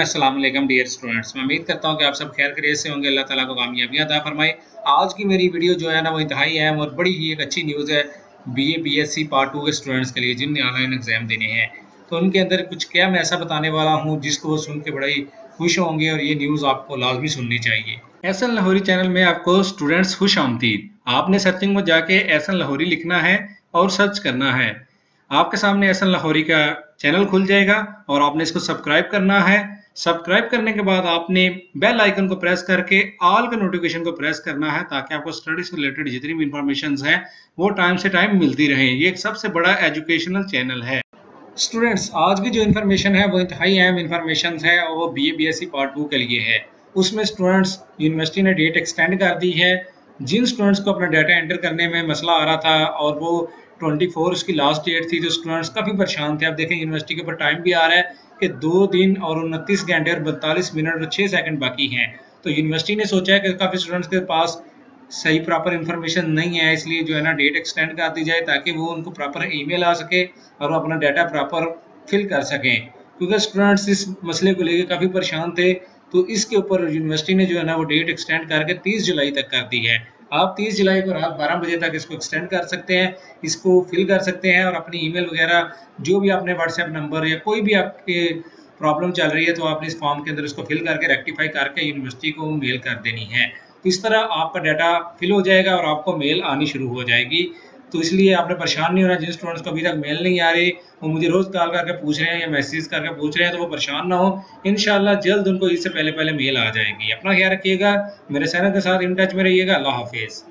अस्सलाम वालेकुम dear students. मैं उम्मीद करता हूँ कि आप सब खैर खरीत से होंगे, अल्लाह ताला को कामयाबियाँ अता फरमाए। आज की मेरी वीडियो जो है ना, वो इंतहाई अहम और बड़ी ही एक अच्छी न्यूज़ है B A B S C part two के स्टूडेंट्स के लिए, जिनने ऑनलाइन एग्ज़ाम देने हैं। तो उनके अंदर कुछ क्या मैं ऐसा बताने वाला हूँ, जिसको वो सुन के बड़ा ही खुश होंगे और ये न्यूज़ आपको लाजमी सुननी चाहिए। एहसन लाहौरी चैनल में आपको स्टूडेंट्स खुश आमदीद। आपने सर्चिंग में जाके एहसन लाहौरी लिखना है और सर्च करना है। आपके सामने एहसन लाहौरी का चैनल खुल जाएगा और आपने इसको सब्सक्राइब करना है। सब्सक्राइब करने के बाद आपने बेल आइकन को प्रेस करके ऑल का नोटिफिकेशन को प्रेस करना है ताकि आपको स्टडी से रिलेटेड जितनी भी इंफॉर्मेशन है, वो टाइम से टाइम मिलती रहे। ये एक सबसे बड़ा एजुकेशनल चैनल है। स्टूडेंट्स, आज की जो इन्फॉर्मेशन है, वो इंतहाई अहम इन्फॉर्मेशन है और वो B A B S C part two के लिए है। उसमें स्टूडेंट्स, यूनिवर्सिटी ने डेट एक्सटेंड कर दी है। जिन स्टूडेंट्स को अपना डाटा एंटर करने में मसला आ रहा था और वो 24 उसकी लास्ट डेट थी तो स्टूडेंट्स काफ़ी परेशान थे। आप देखें यूनिवर्सिटी के ऊपर टाइम भी आ रहा है कि दो दिन और उनतीस घंटे और बैतालीस मिनट और छः सेकंड बाकी हैं। तो यूनिवर्सिटी ने सोचा है कि काफ़ी स्टूडेंट्स के पास सही प्रॉपर इन्फॉर्मेशन नहीं है, इसलिए जो है ना डेट एक्सटेंड कर दी जाए ताकि वो उनको प्रॉपर ईमेल आ सके और वो अपना डाटा प्रॉपर फिल कर सकें। क्योंकि स्टूडेंट्स इस मसले को लेकर काफ़ी परेशान थे तो इसके ऊपर यूनिवर्सिटी ने जो है ना, वो डेट एक्सटेंड करके 30 जुलाई तक कर दी है। आप 30 जुलाई को रात 12 बजे तक इसको एक्सटेंड कर सकते हैं, इसको फिल कर सकते हैं और अपनी ईमेल वगैरह, जो भी आपने व्हाट्सएप नंबर या कोई भी आपके प्रॉब्लम चल रही है तो आपने इस फॉर्म के अंदर इसको फिल करके रेक्टिफाई करके यूनिवर्सिटी को मेल कर देनी है। तो इस तरह आपका डाटा फिल हो जाएगा और आपको मेल आनी शुरू हो जाएगी। तो इसलिए आपने परेशान नहीं होना जिन स्टूडेंट्स को अभी तक मेल नहीं आ रही, वो मुझे रोज़ कॉल करके पूछ रहे हैं या मैसेज करके पूछ रहे हैं तो वो परेशान ना हो। इन जल्द उनको इससे पहले पहले मेल आ जाएगी। अपना ख्याल रखिएगा, मेरे चैनल के साथ इन टच में रहिएगा। अल्लाह हाफिज़।